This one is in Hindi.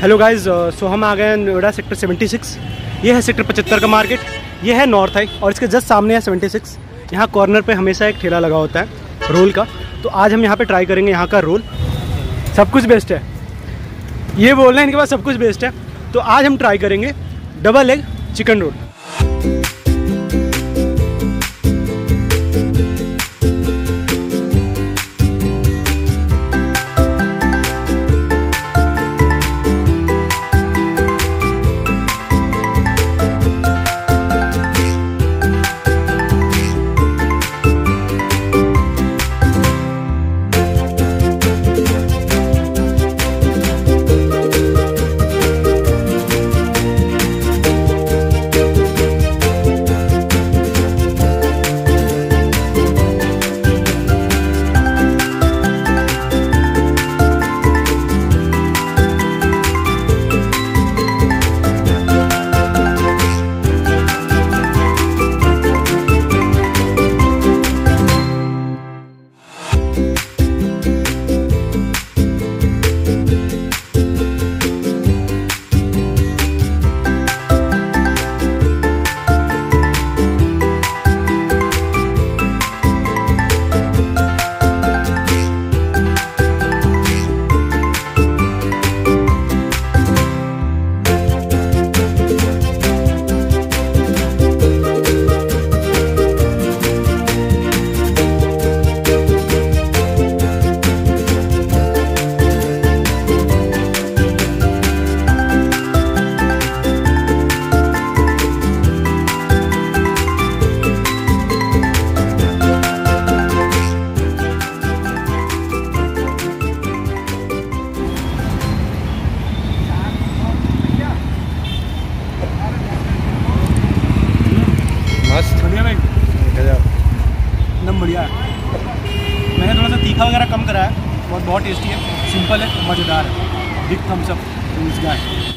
हेलो गाइस सो हम आ गए नोएडा सेक्टर 76 ये है सेक्टर 75 का मार्केट ये है नॉर्थ आई और इसके जस्ट सामने है 76 यहाँ कॉर्नर पे हमेशा एक ठेला लगा होता है रोल का. तो आज हम यहाँ पे ट्राई करेंगे यहाँ का रोल सब कुछ बेस्ट है. ये बोल रहे हैं इनके पास सब कुछ बेस्ट है. तो आज हम ट्राई करेंगे डबल एग चिकन रोल एकदम बढ़िया है। मैंने थोड़ा सा तीखा वगैरह कम कराया है, बहुत बहुत टेस्टी है सिंपल है, मज़ेदार है। बिग थम्स इस गाय